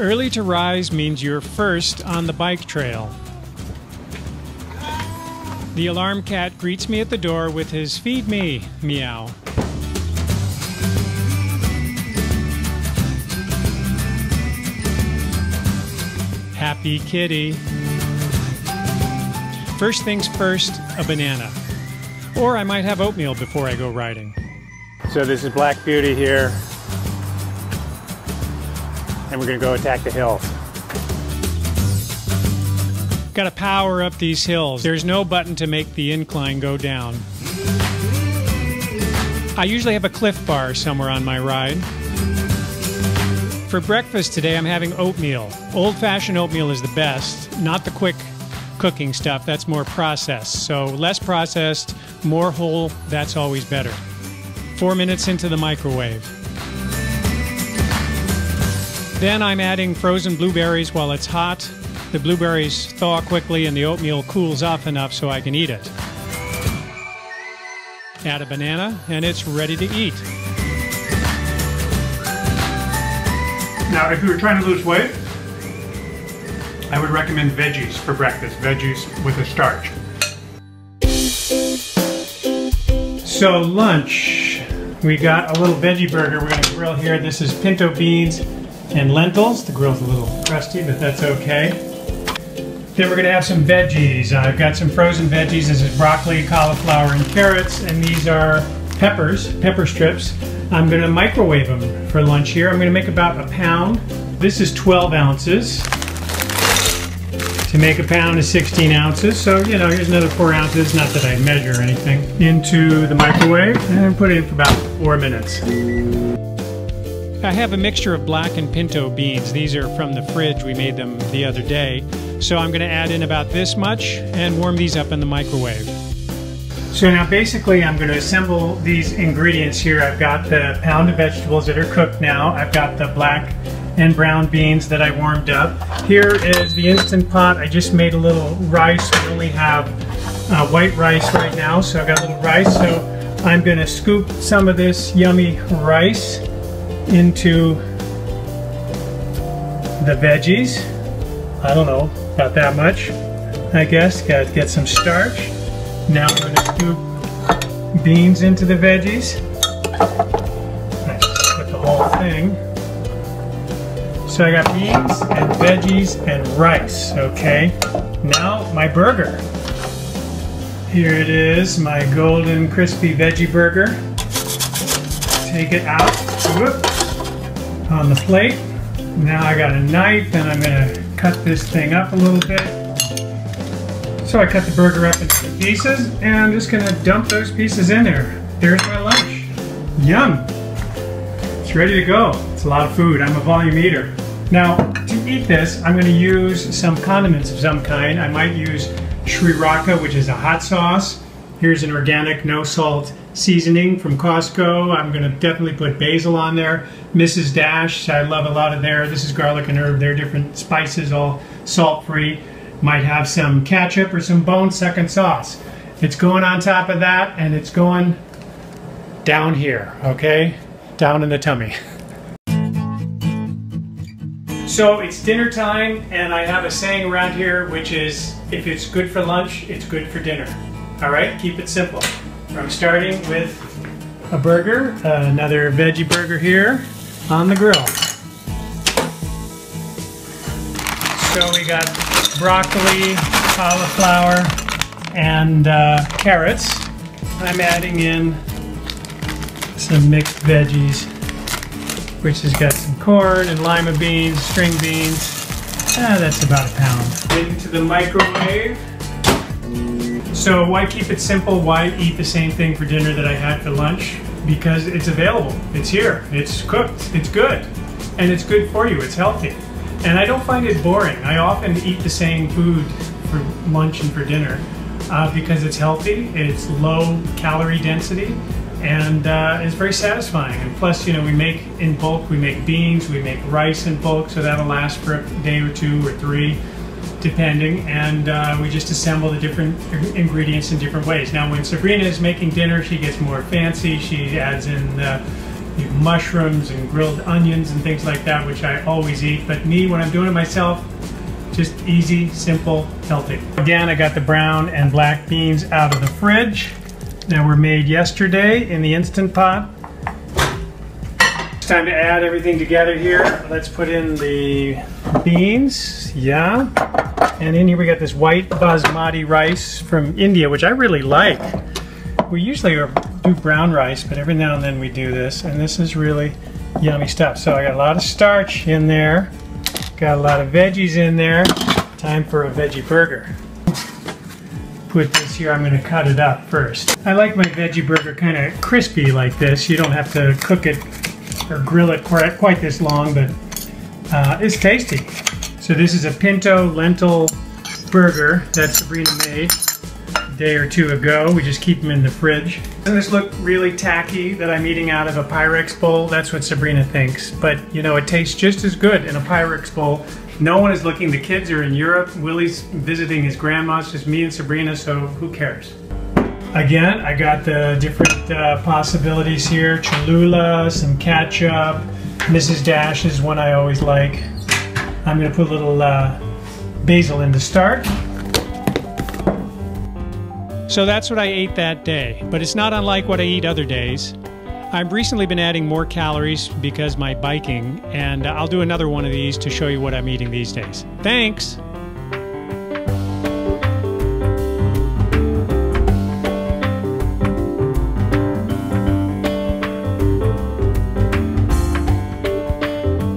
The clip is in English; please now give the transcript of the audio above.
Early to rise means you're first on the bike trail. The alarm cat greets me at the door with his feed me meow. Happy kitty. First things first, a banana. Or I might have oatmeal before I go riding. So this is Black Beauty here. And we're gonna go attack the hills. Got to power up these hills. There's no button to make the incline go down. I usually have a Clif Bar somewhere on my ride. For breakfast today, I'm having oatmeal. Old fashioned oatmeal is the best, not the quick cooking stuff. That's more processed. So, less processed, more whole, that's always better. Four minutes into the microwave. Then I'm adding frozen blueberries while it's hot. The blueberries thaw quickly and the oatmeal cools off enough so I can eat it. Add a banana and it's ready to eat. Now, if you were trying to lose weight, I would recommend veggies for breakfast, veggies with a starch. So lunch, we got a little veggie burger we're gonna grill here. This is pinto beans and lentils. The grill's a little crusty, but that's okay. Then we're gonna have some veggies. I've got some frozen veggies. This is broccoli, cauliflower, and carrots, and these are peppers, pepper strips. I'm gonna microwave them for lunch here. I'm gonna make about a pound. This is 12 ounces. To make a pound is 16 ounces, so you know, here's another four ounces, not that I measure anything, into the microwave and put it in for about four minutes. I have a mixture of black and pinto beans. These are from the fridge. We made them the other day. So I'm going to add in about this much and warm these up in the microwave. So now basically I'm going to assemble these ingredients here. I've got the pound of vegetables that are cooked now. I've got the black and brown beans that I warmed up. Here is the Instant Pot. I just made a little rice. We only have uh, white rice right now, so I've got a little rice. So I'm going to scoop some of this yummy rice into the veggies. I don't know, about that much, I guess. Got to get some starch. Now I'm going to scoop beans into the veggies. Put the whole thing. So I got beans and veggies and rice, okay? Now my burger. Here it is, my golden crispy veggie burger. Take it out, whoop, on the plate. Now I got a knife and I'm gonna cut this thing up a little bit. So I cut the burger up into pieces and I'm just gonna dump those pieces in there. There's my lunch. Yum. It's ready to go. It's a lot of food. I'm a volume eater. Now, to eat this, I'm gonna use some condiments of some kind. I might use Sriracha, which is a hot sauce. Here's an organic, no salt seasoning from Costco. I'm gonna definitely put basil on there. Mrs. Dash, I love a lot of there. This is garlic and herb. They're different spices, all salt-free. Might have some ketchup or some Bone Suckin' Sauce. It's going on top of that and it's going down here, okay? Down in the tummy. So it's dinner time and I have a saying around here which is if it's good for lunch, it's good for dinner. All right, keep it simple. I'm starting with a burger, uh, another veggie burger here on the grill. So we got broccoli, cauliflower, and uh, carrots. I'm adding in some mixed veggies, which has got some corn and lima beans, string beans. Ah, that's about a pound. Into the microwave. So why keep it simple? Why eat the same thing for dinner that I had for lunch? Because it's available. It's here. It's cooked. It's good. And it's good for you. It's healthy. And I don't find it boring. I often eat the same food for lunch and for dinner uh, because it's healthy, it's low calorie density, and uh, it's very satisfying. And plus, you know, we make in bulk, we make beans, we make rice in bulk, so that'll last for a day or two or three, depending. And uh, we just assemble the different ingredients in different ways. Now, when Sabrina is making dinner, she gets more fancy. She adds in the mushrooms and grilled onions and things like that, which I always eat. But me, when I'm doing it myself, just easy, simple, healthy. Again, I got the brown and black beans out of the fridge that were made yesterday in the Instant Pot. Time to add everything together here. Let's put in the beans, yeah. And in here we got this white basmati rice from India, which I really like. We usually do brown rice, but every now and then we do this, and this is really yummy stuff. So I got a lot of starch in there. Got a lot of veggies in there. Time for a veggie burger. Put this here, I'm gonna cut it up first. I like my veggie burger kind of crispy like this. You don't have to cook it or grill it quite, quite this long, but uh, it's tasty. So this is a pinto lentil burger that Sabrina made a day or two ago. We just keep them in the fridge. Doesn't this look really tacky that I'm eating out of a Pyrex bowl? That's what Sabrina thinks. But you know, it tastes just as good in a Pyrex bowl. No one is looking. The kids are in Europe. Willie's visiting his grandma. It's just me and Sabrina, so who cares? Again, I got the different uh, possibilities here. Cholula, some ketchup. Mrs. Dash is one I always like. I'm going to put a little uh, basil in to start. So that's what I ate that day, but it's not unlike what I eat other days. I've recently been adding more calories because my biking, and I'll do another one of these to show you what I'm eating these days. Thanks!